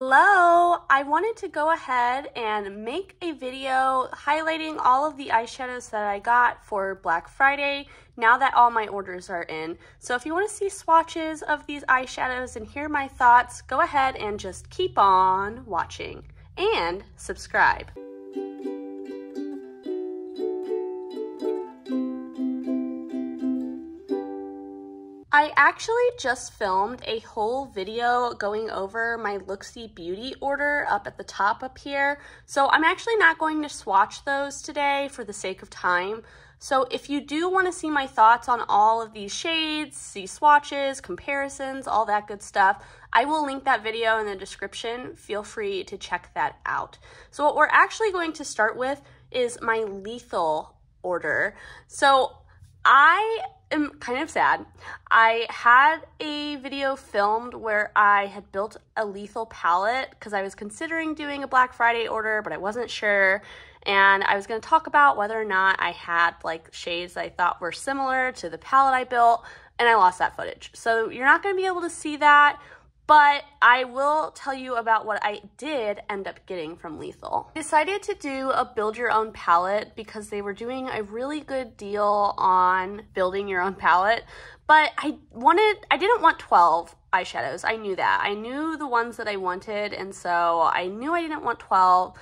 Hello! I wanted to go ahead and make a video highlighting all of the eyeshadows that I got for Black Friday now that all my orders are in. So if you want to see swatches of these eyeshadows and hear my thoughts, go ahead and just keep on watching and subscribe. I actually just filmed a whole video going over my Looxi Beauty order up at the top up here. So I'm actually not going to swatch those today for the sake of time. So if you do want to see my thoughts on all of these shades, see swatches, comparisons, all that good stuff, I will link that video in the description. Feel free to check that out. So what we're actually going to start with is my lethal order. So I am kind of sad. I had a video filmed where I had built a lethal palette because I was considering doing a Black Friday order, but I wasn't sure. And I was going to talk about whether or not I had like shades I thought were similar to the palette I built, and I lost that footage. So you're not going to be able to see that but I will tell you about what I did end up getting from Lethal. Decided to do a build your own palette because they were doing a really good deal on building your own palette, but I wanted, I didn't want 12 eyeshadows. I knew that. I knew the ones that I wanted, and so I knew I didn't want 12.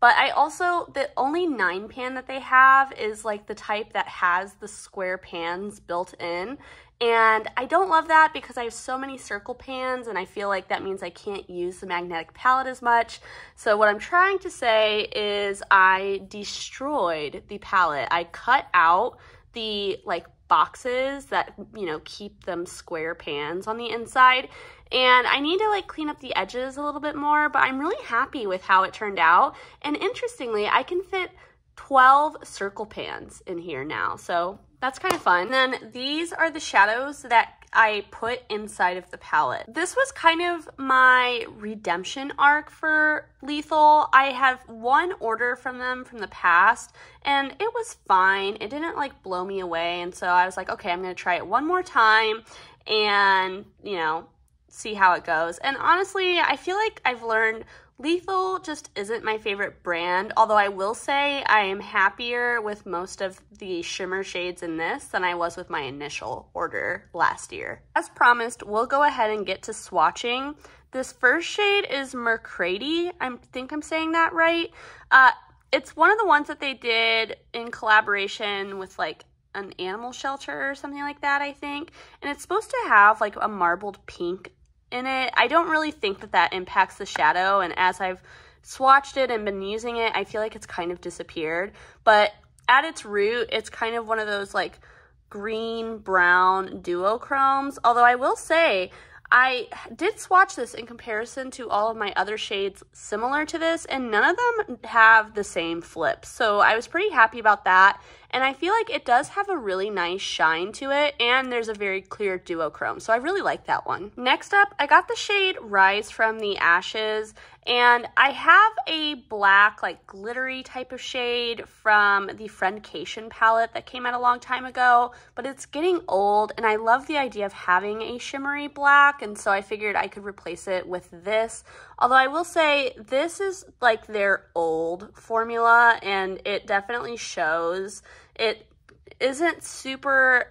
But I also, the only nine pan that they have is like the type that has the square pans built in. And I don't love that because I have so many circle pans and I feel like that means I can't use the magnetic palette as much. So what I'm trying to say is I destroyed the palette. I cut out the like boxes that, you know, keep them square pans on the inside. And I need to like clean up the edges a little bit more, but I'm really happy with how it turned out. And interestingly, I can fit 12 circle pans in here now. So that's kind of fun. And then these are the shadows that I put inside of the palette. This was kind of my redemption arc for Lethal. I have one order from them from the past and it was fine. It didn't like blow me away. And so I was like, okay, I'm going to try it one more time and, you know, see how it goes. And honestly, I feel like I've learned Lethal just isn't my favorite brand, although I will say I am happier with most of the shimmer shades in this than I was with my initial order last year. As promised, we'll go ahead and get to swatching. This first shade is Mercredi. I think I'm saying that right. Uh, it's one of the ones that they did in collaboration with like an animal shelter or something like that, I think. And it's supposed to have like a marbled pink in it. I don't really think that that impacts the shadow, and as I've swatched it and been using it, I feel like it's kind of disappeared. But at its root, it's kind of one of those like green brown duochromes. Although I will say, I did swatch this in comparison to all of my other shades similar to this, and none of them have the same flip. So I was pretty happy about that. And I feel like it does have a really nice shine to it, and there's a very clear duochrome. So I really like that one. Next up, I got the shade Rise from the Ashes, and I have a black, like glittery type of shade from the Friendcation palette that came out a long time ago, but it's getting old and I love the idea of having a shimmery black. And so I figured I could replace it with this. Although I will say this is like their old formula and it definitely shows. It isn't super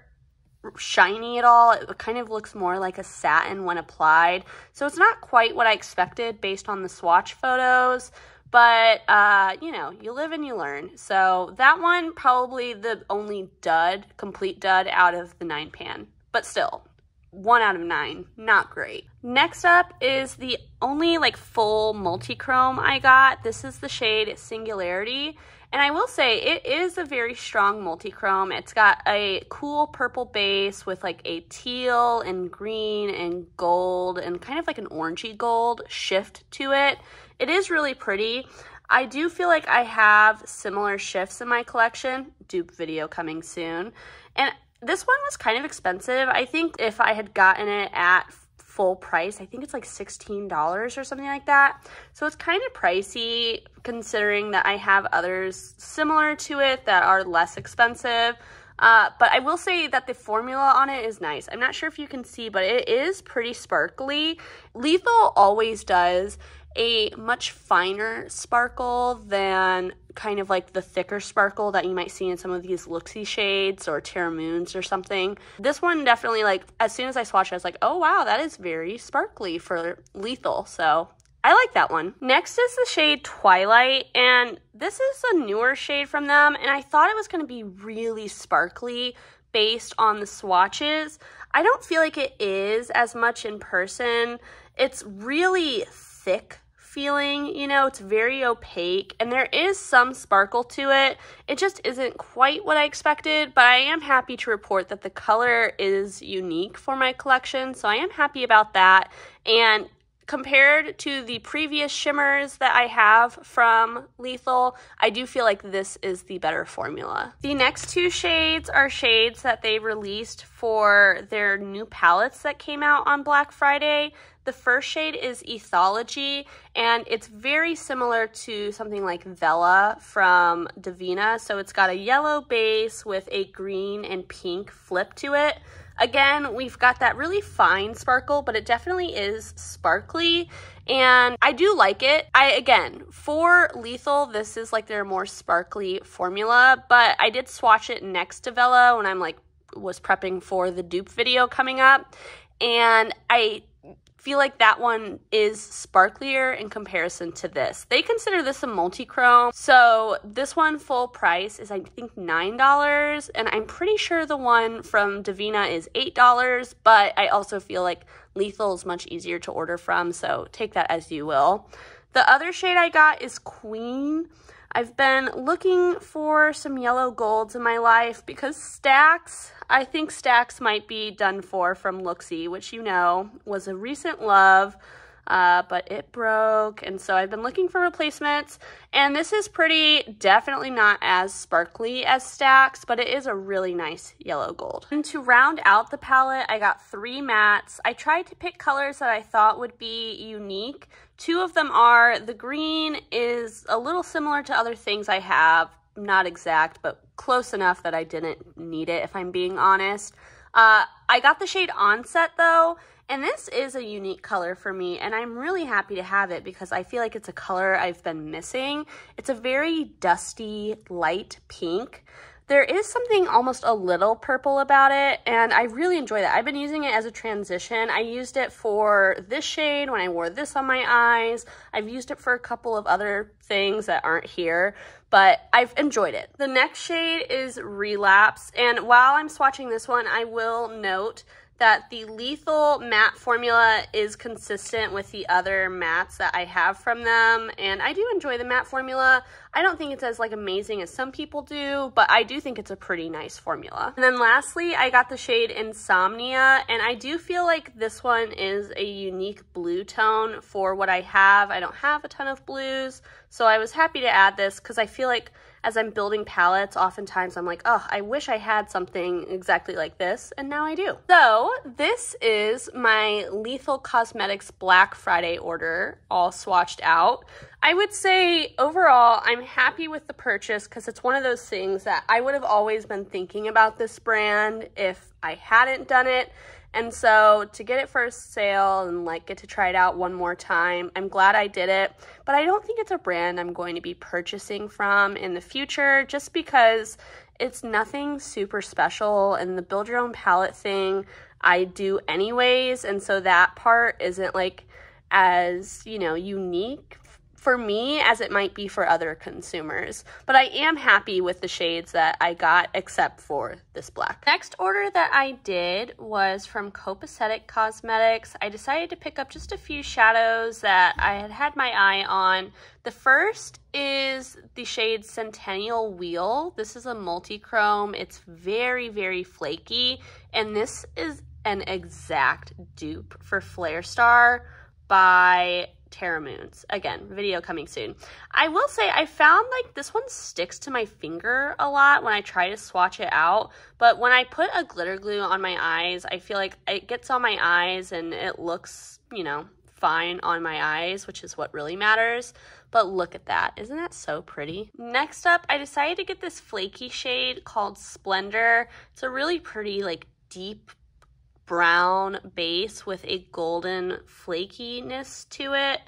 shiny at all. It kind of looks more like a satin when applied. So it's not quite what I expected based on the swatch photos. But, uh, you know, you live and you learn. So that one, probably the only dud, complete dud out of the nine pan. But still, one out of nine, not great. Next up is the only like full multi-chrome I got. This is the shade Singularity. And I will say it is a very strong multi-chrome. It's got a cool purple base with like a teal and green and gold and kind of like an orangey gold shift to it. It is really pretty. I do feel like I have similar shifts in my collection. Dupe video coming soon. And this one was kind of expensive. I think if I had gotten it at full price. I think it's like $16 or something like that. So it's kind of pricey considering that I have others similar to it that are less expensive. Uh, but I will say that the formula on it is nice. I'm not sure if you can see, but it is pretty sparkly. Lethal always does a much finer sparkle than kind of like the thicker sparkle that you might see in some of these Looxi shades or Terra Moons or something. This one definitely like as soon as I swatched it, I was like, oh wow, that is very sparkly for lethal. So I like that one. Next is the shade Twilight, and this is a newer shade from them, and I thought it was going to be really sparkly based on the swatches. I don't feel like it is as much in person. It's really thick feeling, you know, it's very opaque and there is some sparkle to it. It just isn't quite what I expected, but I am happy to report that the color is unique for my collection, so I am happy about that. And compared to the previous shimmers that I have from Lethal, I do feel like this is the better formula. The next two shades are shades that they released for their new palettes that came out on Black Friday. The first shade is Ethology, and it's very similar to something like Vela from Devinah. So it's got a yellow base with a green and pink flip to it. Again, we've got that really fine sparkle, but it definitely is sparkly and I do like it. I again, for Lethal, this is like their more sparkly formula, but I did swatch it next to Vela when I'm like was prepping for the dupe video coming up and I feel like that one is sparklier in comparison to this. They consider this a multi-chrome. So this one full price is I think $9 and I'm pretty sure the one from Devinah is $8, but I also feel like Lethal is much easier to order from, so take that as you will. The other shade I got is Queen. I've been looking for some yellow golds in my life because Stacks, I think Stacks might be done for from Looxi, which you know was a recent love, uh, but it broke. And so I've been looking for replacements. And this is pretty, definitely not as sparkly as Stacks, but it is a really nice yellow gold. And to round out the palette, I got three mattes. I tried to pick colors that I thought would be unique Two of them are, the green is a little similar to other things I have, not exact, but close enough that I didn't need it, if I'm being honest. Uh, I got the shade Onset, though, and this is a unique color for me, and I'm really happy to have it because I feel like it's a color I've been missing. It's a very dusty, light pink. There is something almost a little purple about it, and I really enjoy that. I've been using it as a transition. I used it for this shade when I wore this on my eyes. I've used it for a couple of other things that aren't here, but I've enjoyed it. The next shade is Relapse, and while I'm swatching this one, I will note that the Lethal matte formula is consistent with the other mattes that I have from them, and I do enjoy the matte formula. I don't think it's as like amazing as some people do, but I do think it's a pretty nice formula. And then lastly, I got the shade Insomnia, and I do feel like this one is a unique blue tone for what I have. I don't have a ton of blues, so I was happy to add this because I feel like as I'm building palettes, oftentimes I'm like, oh, I wish I had something exactly like this, and now I do. So this is my Lethal Cosmetics Black Friday order, all swatched out. I would say overall, I'm happy with the purchase because it's one of those things that I would have always been thinking about this brand if I hadn't done it. And so to get it for a sale and like get to try it out one more time, I'm glad I did it. But I don't think it's a brand I'm going to be purchasing from in the future just because it's nothing super special and the build your own palette thing I do anyways. And so that part isn't like as, you know, unique for me as it might be for other consumers. But I am happy with the shades that I got except for this black. Next order that I did was from Copacetic Cosmetics. I decided to pick up just a few shadows that I had had my eye on. The first is the shade Centennial Wheel. This is a multi-chrome. It's very, very flaky. And this is an exact dupe for Flare Star by Terra Moons. Again, video coming soon. I will say I found like this one sticks to my finger a lot when I try to swatch it out, but when I put a glitter glue on my eyes, I feel like it gets on my eyes and it looks, you know, fine on my eyes, which is what really matters. But look at that. Isn't that so pretty? Next up, I decided to get this flaky shade called Splendor. It's a really pretty, like, deep brown base with a golden flakiness to it.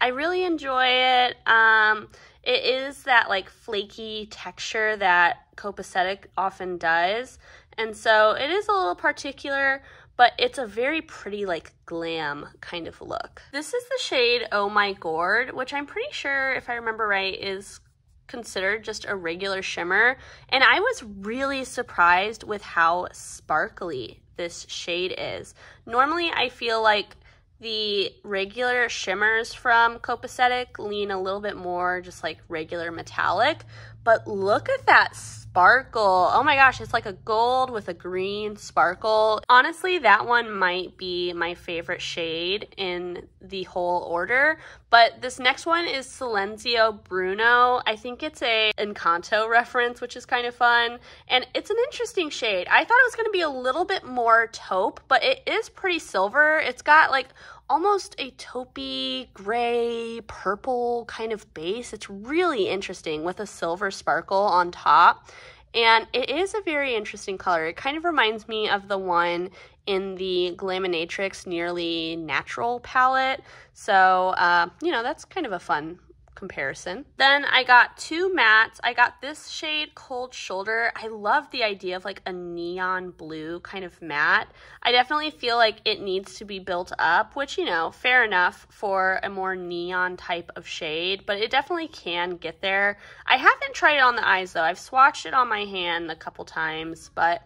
I really enjoy it. Um, it is that like flaky texture that copacetic often does. And so it is a little particular, but it's a very pretty like glam kind of look. This is the shade Oh My Gourd, which I'm pretty sure, if I remember right, is considered just a regular shimmer. And I was really surprised with how sparkly this shade is. Normally I feel like the regular shimmers from Copacetic lean a little bit more just like regular metallic, but look at that sparkle. Oh my gosh, it's like a gold with a green sparkle. Honestly, that one might be my favorite shade in the whole order, but this next one is Silenzio Bruno. I think it's a Encanto reference, which is kind of fun, and it's an interesting shade. I thought it was gonna be a little bit more taupe, but it is pretty silver. It's got like almost a taupey, gray, purple kind of base. It's really interesting with a silver sparkle on top. And it is a very interesting color. It kind of reminds me of the one in the Glaminatrix Nearly Natural palette. So, uh, you know, that's kind of a fun comparison. Then I got two mattes. I got this shade Cold Shoulder. I love the idea of like a neon blue kind of matte. I definitely feel like it needs to be built up, which, you know, fair enough for a more neon type of shade, but it definitely can get there. I haven't tried it on the eyes though. I've swatched it on my hand a couple times, but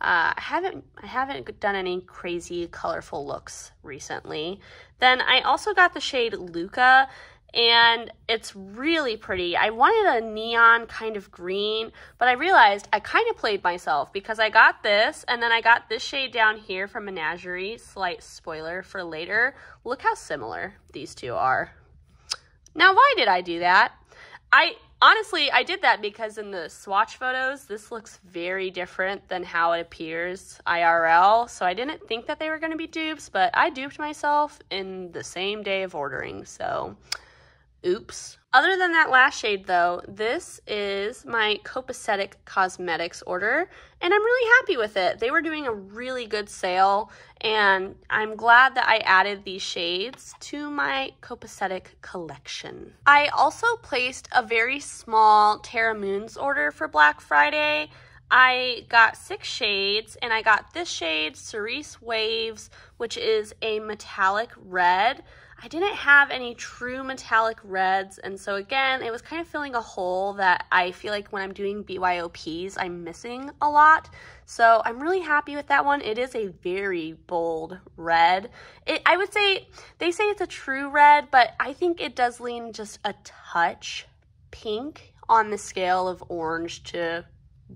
uh, I haven't I haven't done any crazy colorful looks recently. Then I also got the shade Luca and it's really pretty. I wanted a neon kind of green, but I realized I kind of played myself because I got this and then I got this shade down here from Menagerie, slight spoiler for later. Look how similar these two are. Now, why did I do that? I honestly, I did that because in the swatch photos, this looks very different than how it appears IRL. So I didn't think that they were going to be dupes, but I duped myself in the same day of ordering. So Oops. Other than that last shade though, this is my Copacetic Cosmetics order and I'm really happy with it. They were doing a really good sale and I'm glad that I added these shades to my Copacetic collection. I also placed a very small Terra Moons order for Black Friday. I got six shades and I got this shade, Cerise Waves, which is a metallic red. I didn't have any true metallic reds, and so again, it was kind of filling a hole that I feel like when I'm doing BYOPs, I'm missing a lot. So I'm really happy with that one. It is a very bold red. It, I would say, they say it's a true red, but I think it does lean just a touch pink on the scale of orange to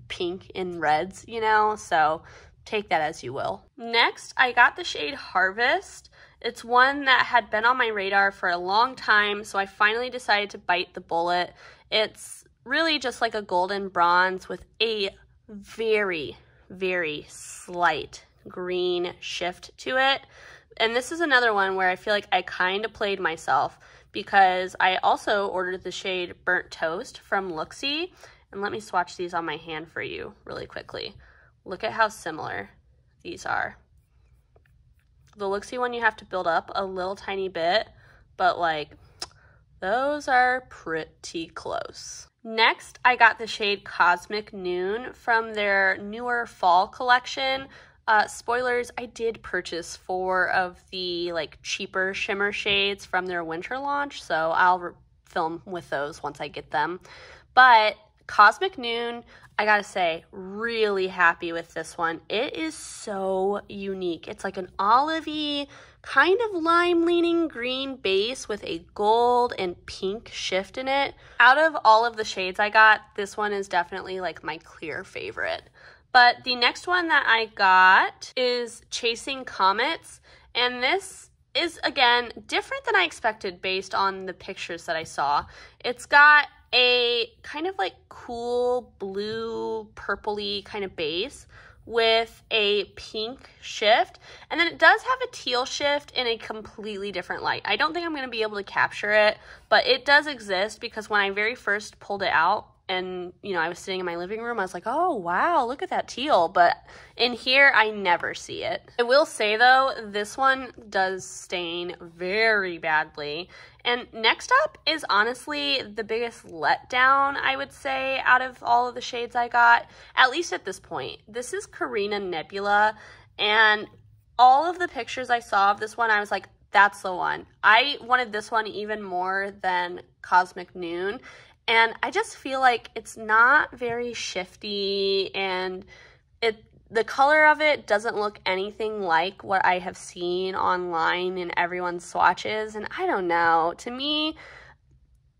pink in reds, you know? So take that as you will. Next, I got the shade Harvest. It's one that had been on my radar for a long time, so I finally decided to bite the bullet. It's really just like a golden bronze with a very, very slight green shift to it. And this is another one where I feel like I kind of played myself because I also ordered the shade Burnt Toast from Looxi. And let me swatch these on my hand for you really quickly. Look at how similar these are. The Looxi one you have to build up a little tiny bit, but like those are pretty close. Next, I got the shade Cosmic Noon from their newer fall collection. Uh, spoilers, I did purchase four of the like cheaper shimmer shades from their winter launch, so I'll film with those once I get them. But Cosmic Noon, I gotta say, really happy with this one. It is so unique. It's like an olivey, kind of lime leaning green base with a gold and pink shift in it. Out of all of the shades I got, this one is definitely like my clear favorite. But the next one that I got is Chasing Comets. And this is, again, different than I expected based on the pictures that I saw. It's got a kind of like cool blue purpley kind of base with a pink shift and then it does have a teal shift in a completely different light. I don't think I'm going to be able to capture it but it does exist because when I very first pulled it out and you know I was sitting in my living room. I was like, oh wow, look at that teal. But in here, I never see it. I will say though, this one does stain very badly. And next up is honestly the biggest letdown, I would say, out of all of the shades I got, at least at this point. This is Carina Nebula, and all of the pictures I saw of this one, I was like, that's the one. I wanted this one even more than Cosmic Noon. And I just feel like it's not very shifty and it the color of it doesn't look anything like what I have seen online in everyone's swatches. And I don't know. To me,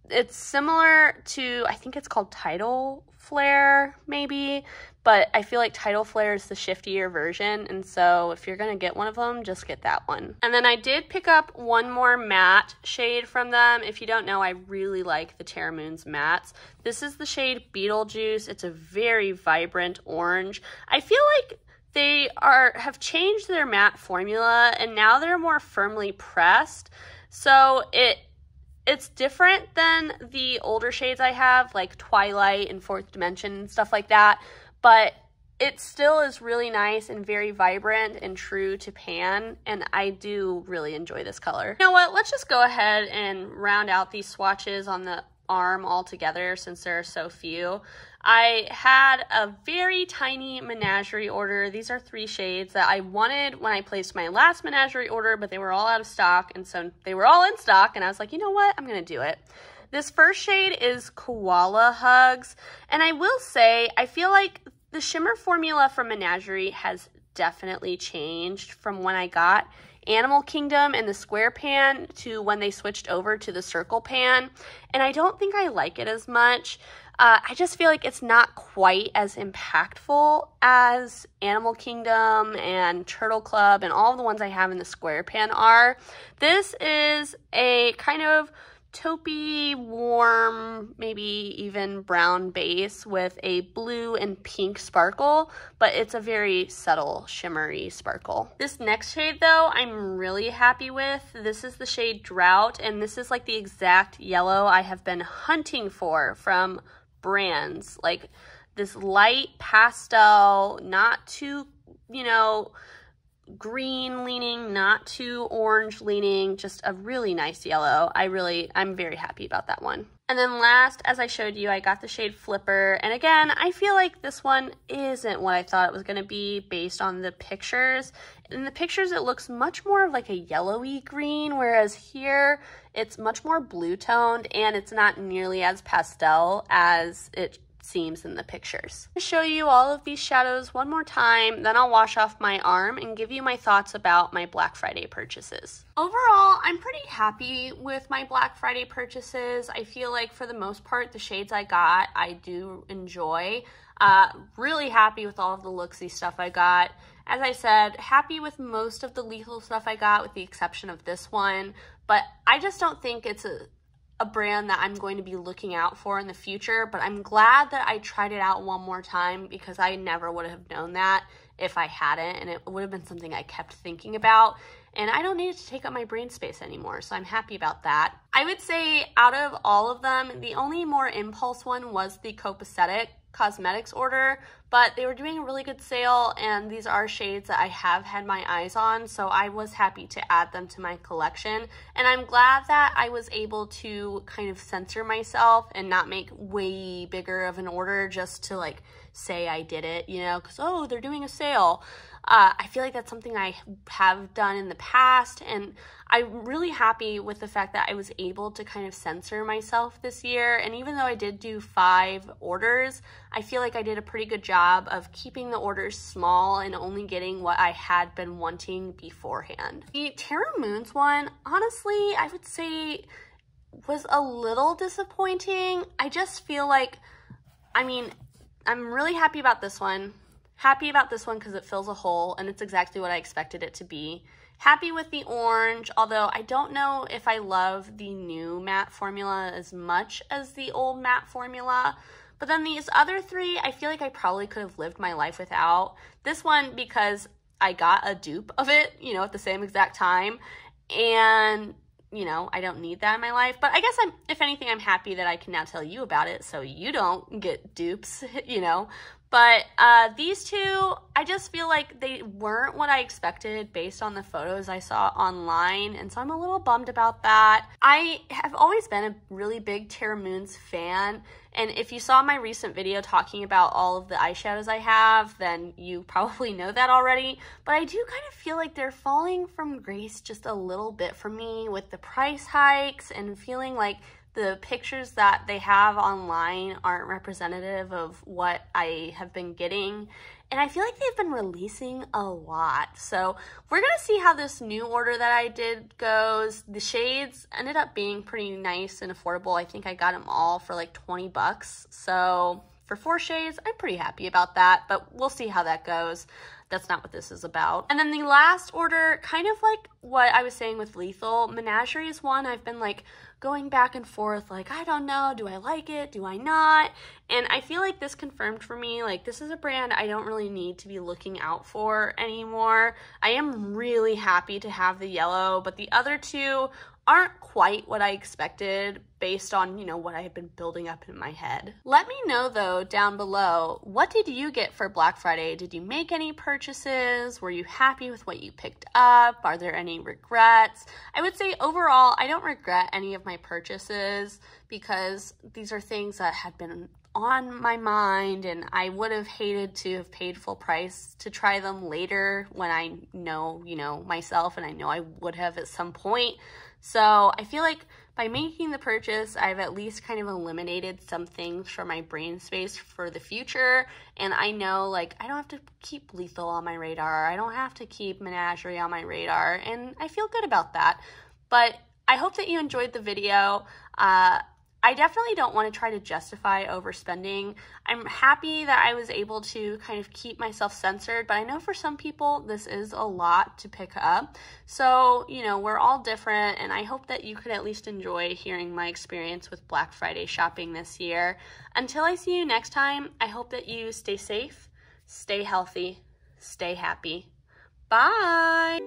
it's similar to, I think it's called Tidal Flare, maybe, but I feel like Tidal Flare is the shiftier version, and so if you're gonna get one of them, just get that one. And then I did pick up one more matte shade from them. If you don't know, I really like the Terra Moons mattes. This is the shade Beetlejuice. It's a very vibrant orange. I feel like they are have changed their matte formula, and now they're more firmly pressed. So it it's different than the older shades I have, like Twilight and Fourth Dimension and stuff like that, but it still is really nice and very vibrant and true to pan, and I do really enjoy this color. You know what, let's just go ahead and round out these swatches on the arm altogether since there are so few. I had a very tiny menagerie order. These are three shades that I wanted when I placed my last menagerie order, but they were all out of stock. And so they were all in stock. And I was like, you know what? I'm going to do it. This first shade is Koala Hugs. And I will say, I feel like the shimmer formula from Menagerie has definitely changed from when I got Animal Kingdom and the square pan to when they switched over to the circle pan. And I don't think I like it as much. Uh, I just feel like it's not quite as impactful as Animal Kingdom and Turtle Club and all the ones I have in the square pan are. This is a kind of taupey, warm, maybe even brown base with a blue and pink sparkle, but it's a very subtle shimmery sparkle. This next shade though, I'm really happy with. This is the shade Drought, and this is like the exact yellow I have been hunting for from brands. Like this light pastel, not too, you know, green leaning, not too orange leaning, just a really nice yellow. I really, I'm very happy about that one. And then last, as I showed you, I got the shade Flipper. And again, I feel like this one isn't what I thought it was gonna be based on the pictures. In the pictures, it looks much more of like a yellowy green, whereas here, it's much more blue toned and it's not nearly as pastel as it seems in the pictures. To show you all of these shadows one more time, then I'll wash off my arm and give you my thoughts about my Black Friday purchases. Overall, I'm pretty happy with my Black Friday purchases. I feel like for the most part, the shades I got, I do enjoy. Uh, really happy with all of the Looxi stuff I got. As I said, happy with most of the lethal stuff I got with the exception of this one, but I just don't think it's a a brand that I'm going to be looking out for in the future, but I'm glad that I tried it out one more time because I never would have known that if I hadn't, and it would have been something I kept thinking about. And I don't need it to take up my brain space anymore, so I'm happy about that. I would say out of all of them, the only more impulse one was the Copacetic cosmetics order, but they were doing a really good sale and these are shades that I have had my eyes on, so I was happy to add them to my collection. And I'm glad that I was able to kind of censor myself and not make way bigger of an order just to like say I did it, you know, because oh, they're doing a sale. Uh, I feel like that's something I have done in the past, and I'm really happy with the fact that I was able to kind of censor myself this year. And even though I did do five orders, I feel like I did a pretty good job of keeping the orders small and only getting what I had been wanting beforehand. The Terra Moons one, honestly, I would say was a little disappointing. I just feel like, I mean, I'm really happy about this one. Happy about this one because it fills a hole and it's exactly what I expected it to be. Happy with the orange, although I don't know if I love the new matte formula as much as the old matte formula. But then these other three, I feel like I probably could have lived my life without. This one because I got a dupe of it, you know, at the same exact time. And you know, I don't need that in my life. But I guess I'm, if anything, I'm happy that I can now tell you about it so you don't get dupes, you know. But uh, these two, I just feel like they weren't what I expected based on the photos I saw online. And so I'm a little bummed about that. I have always been a really big Terra Moons fan. And if you saw my recent video talking about all of the eyeshadows I have, then you probably know that already. But I do kind of feel like they're falling from grace just a little bit for me with the price hikes and feeling like the pictures that they have online aren't representative of what I have been getting. And I feel like they've been releasing a lot. So we're to see how this new order that I did goes. The shades ended up being pretty nice and affordable. I think I got them all for like 20 bucks. So for four shades, I'm pretty happy about that, but we'll see how that goes. That's not what this is about. And then the last order, kind of like what I was saying with Lethal, Menagerie is one I've been like going back and forth, like, I don't know, do I like it? Do I not? And I feel like this confirmed for me, like, this is a brand I don't really need to be looking out for anymore. I am really happy to have the yellow, but the other two aren't quite what I expected based on, you know, what I had been building up in my head. Let me know though down below, what did you get for Black Friday? Did you make any purchases? Were you happy with what you picked up? Are there any regrets? I would say overall, I don't regret any of my purchases because these are things that had been on my mind and I would have hated to have paid full price to try them later when I know, you know, myself and I know I would have at some point. So I feel like by making the purchase, I've at least kind of eliminated some things from my brain space for the future. And I know like I don't have to keep Lethal on my radar. I don't have to keep Menagerie on my radar. And I feel good about that. But I hope that you enjoyed the video. Uh, I definitely don't want to try to justify overspending. I'm happy that I was able to kind of keep myself censored, but I know for some people this is a lot to pick up. So, you know, we're all different, and I hope that you could at least enjoy hearing my experience with Black Friday shopping this year. Until I see you next time, I hope that you stay safe, stay healthy, stay happy. Bye!